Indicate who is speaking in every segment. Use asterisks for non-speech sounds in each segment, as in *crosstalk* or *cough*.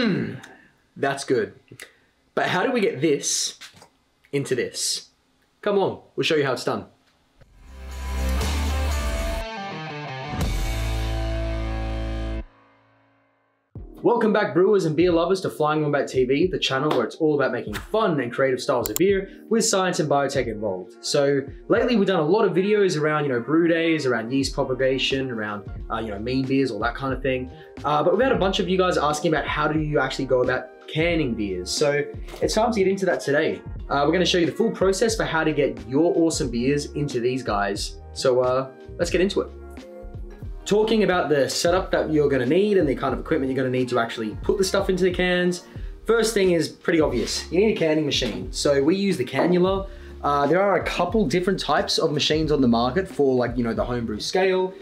Speaker 1: Mmm, that's good. But how do we get this into this? Come on, we'll show you how it's done. Welcome back brewers and beer lovers to Flying Wombat TV, the channel where it's all about making fun and creative styles of beer with science and biotech involved. So lately we've done a lot of videos around, you know, brew days, around yeast propagation, around, uh, you know, mean beers, all that kind of thing. Uh, but we've had a bunch of you guys asking about how do you actually go about canning beers. So it's time to get into that today. Uh, we're gonna show you the full process for how to get your awesome beers into these guys. So uh, let's get into it talking about the setup that you're gonna need and the kind of equipment you're gonna need to actually put the stuff into the cans, first thing is pretty obvious. You need a canning machine. So we use the Cannular. Uh, there are a couple different types of machines on the market for like, you know, the homebrew scale.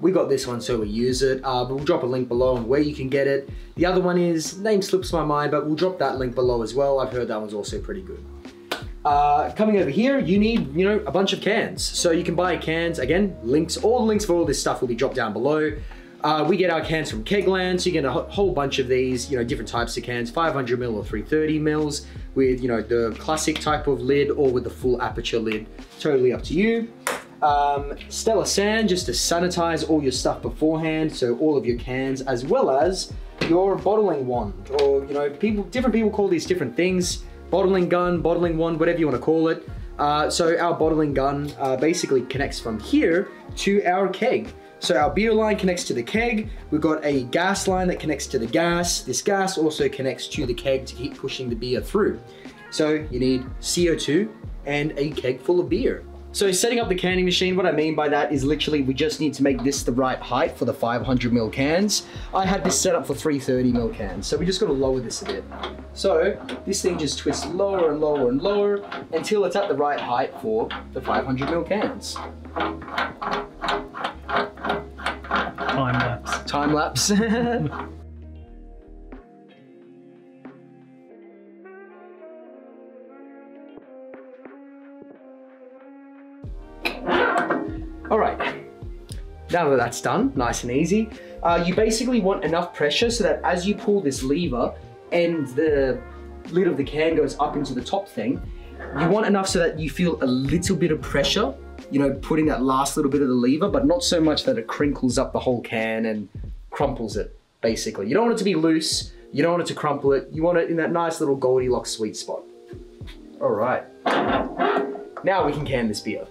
Speaker 1: We got this one, so we use it. Uh, but we'll drop a link below on where you can get it. The other one is, name slips my mind, but we'll drop that link below as well. I've heard that one's also pretty good. Uh, coming over here, you need, you know, a bunch of cans. So you can buy cans, again, links, all the links for all this stuff will be dropped down below. Uh, we get our cans from Kegland, so you get a whole bunch of these, you know, different types of cans, 500 mil or 330 mils with, you know, the classic type of lid or with the full aperture lid. Totally up to you. Um, Stellar San, just to sanitize all your stuff beforehand, so all of your cans, as well as your bottling wand, or, you know, people, different people call these different things bottling gun, bottling wand, whatever you want to call it. Uh, so our bottling gun uh, basically connects from here to our keg. So our beer line connects to the keg. We've got a gas line that connects to the gas. This gas also connects to the keg to keep pushing the beer through. So you need CO2 and a keg full of beer. So setting up the canning machine, what I mean by that is literally we just need to make this the right height for the 500 ml cans. I had this set up for 330 ml cans, so we just gotta lower this a bit. So this thing just twists lower and lower and lower until it's at the right height for the 500 ml cans.
Speaker 2: Time lapse.
Speaker 1: Time lapse. *laughs* All right, now that that's done, nice and easy, uh, you basically want enough pressure so that as you pull this lever and the lid of the can goes up into the top thing, you want enough so that you feel a little bit of pressure, you know, putting that last little bit of the lever, but not so much that it crinkles up the whole can and crumples it, basically. You don't want it to be loose, you don't want it to crumple it, you want it in that nice little Goldilocks sweet spot. All right, now we can can this beer.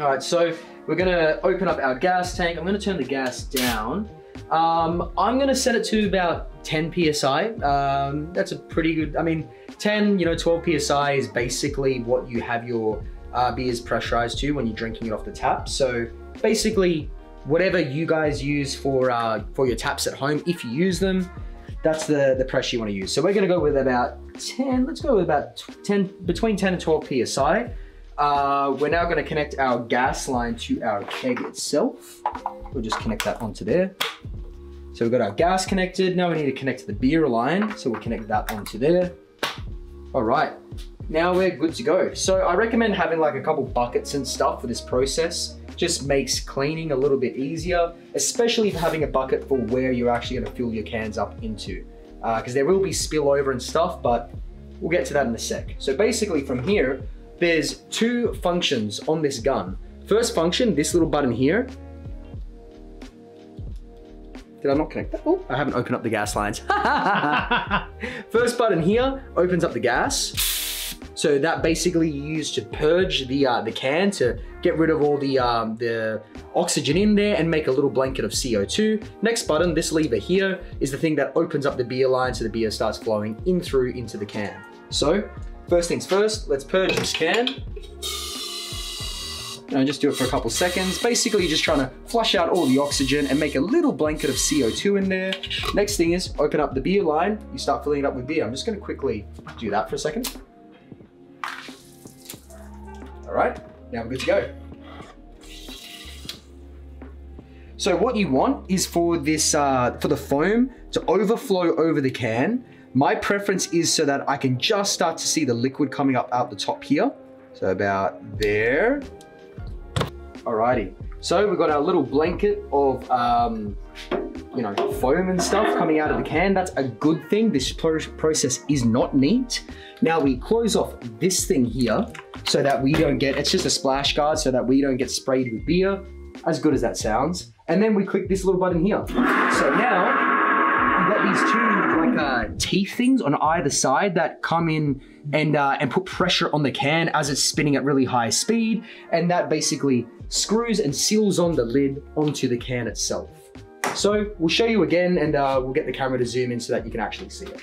Speaker 1: All right, so we're gonna open up our gas tank. I'm gonna turn the gas down. Um, I'm gonna set it to about 10 PSI. Um, that's a pretty good, I mean, 10, you know, 12 PSI is basically what you have your uh, beers pressurized to when you're drinking it off the tap. So basically, whatever you guys use for, uh, for your taps at home, if you use them, that's the, the pressure you wanna use. So we're gonna go with about 10, let's go with about 10, between 10 and 12 PSI. Uh, we're now gonna connect our gas line to our keg itself. We'll just connect that onto there. So we've got our gas connected. Now we need to connect to the beer line. So we'll connect that onto there. All right, now we're good to go. So I recommend having like a couple buckets and stuff for this process. Just makes cleaning a little bit easier, especially for having a bucket for where you're actually gonna fill your cans up into. Because uh, there will be spillover and stuff, but we'll get to that in a sec. So basically from here, there's two functions on this gun. First function, this little button here. Did I not connect that? Oh, I haven't opened up the gas lines. *laughs* First button here opens up the gas. So that basically you use to purge the uh, the can to get rid of all the um, the oxygen in there and make a little blanket of CO2. Next button, this lever here, is the thing that opens up the beer line so the beer starts flowing in through into the can. So First things first, let's purge this can. And just do it for a couple seconds. Basically, you're just trying to flush out all the oxygen and make a little blanket of CO2 in there. Next thing is open up the beer line. You start filling it up with beer. I'm just gonna quickly do that for a second. All right, now we're good to go. So what you want is for this, uh, for the foam to overflow over the can my preference is so that I can just start to see the liquid coming up out the top here. So about there. Alrighty. So we've got our little blanket of um, you know, foam and stuff coming out of the can. That's a good thing. This process is not neat. Now we close off this thing here so that we don't get, it's just a splash guard so that we don't get sprayed with beer, as good as that sounds. And then we click this little button here. So now you've got these two like uh, teeth things on either side that come in and uh, and put pressure on the can as it's spinning at really high speed, and that basically screws and seals on the lid onto the can itself. So we'll show you again, and uh, we'll get the camera to zoom in so that you can actually see it.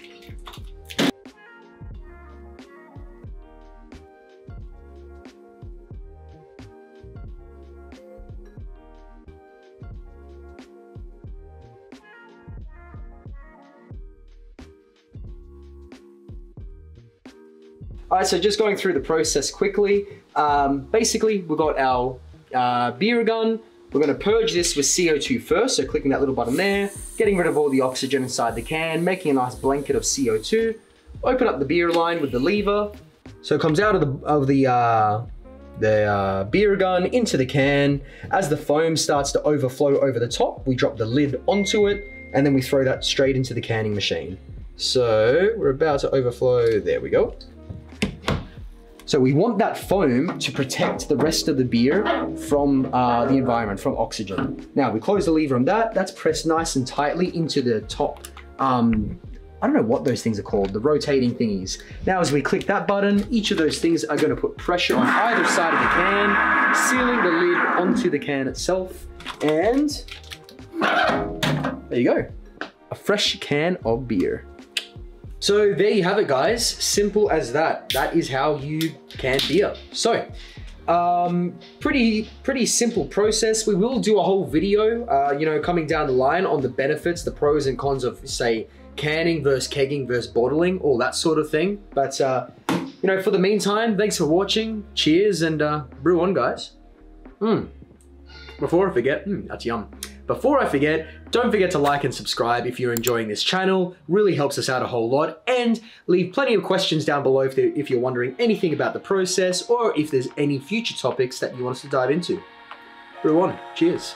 Speaker 1: All right, so just going through the process quickly. Um, basically, we've got our uh, beer gun. We're gonna purge this with CO2 first, so clicking that little button there, getting rid of all the oxygen inside the can, making a nice blanket of CO2. Open up the beer line with the lever. So it comes out of the, of the, uh, the uh, beer gun into the can. As the foam starts to overflow over the top, we drop the lid onto it, and then we throw that straight into the canning machine. So we're about to overflow, there we go. So we want that foam to protect the rest of the beer from uh, the environment, from oxygen. Now we close the lever on that, that's pressed nice and tightly into the top, um, I don't know what those things are called, the rotating thingies. Now as we click that button, each of those things are gonna put pressure on either side of the can, sealing the lid onto the can itself. And there you go, a fresh can of beer. So there you have it, guys. Simple as that. That is how you can beer. So, um, pretty pretty simple process. We will do a whole video, uh, you know, coming down the line on the benefits, the pros and cons of, say, canning versus kegging versus bottling, all that sort of thing. But, uh, you know, for the meantime, thanks for watching. Cheers and uh, brew on, guys. Hmm. Before I forget, mm, that's yum. Before I forget, don't forget to like and subscribe if you're enjoying this channel, really helps us out a whole lot, and leave plenty of questions down below if, if you're wondering anything about the process or if there's any future topics that you want us to dive into. Everyone, cheers.